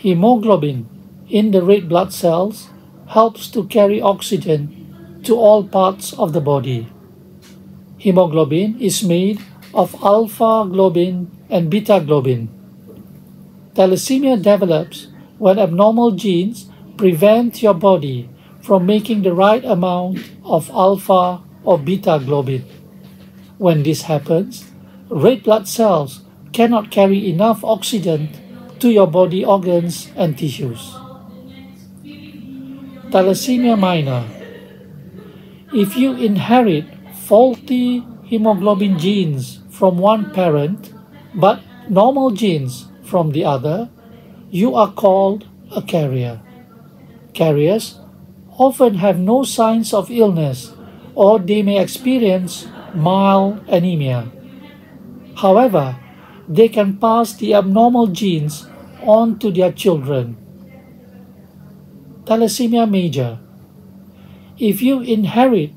Hemoglobin in the red blood cells helps to carry oxygen to all parts of the body. Hemoglobin is made of alpha globin and beta globin. Thalassemia develops when abnormal genes prevent your body from making the right amount of alpha or beta globin. When this happens, red blood cells cannot carry enough oxygen to your body organs and tissues. Thalassemia minor. If you inherit faulty hemoglobin genes from one parent but normal genes from the other, you are called a carrier. Carriers often have no signs of illness or they may experience mild anemia. However, they can pass the abnormal genes on to their children. Thalassemia major. If you inherit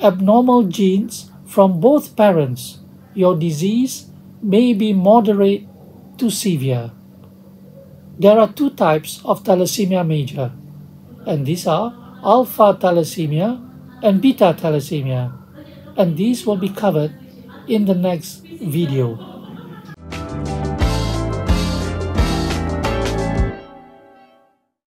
abnormal genes from both parents, your disease may be moderate to severe. There are two types of thalassemia major, and these are alpha thalassemia and beta thalassemia, and these will be covered in the next video.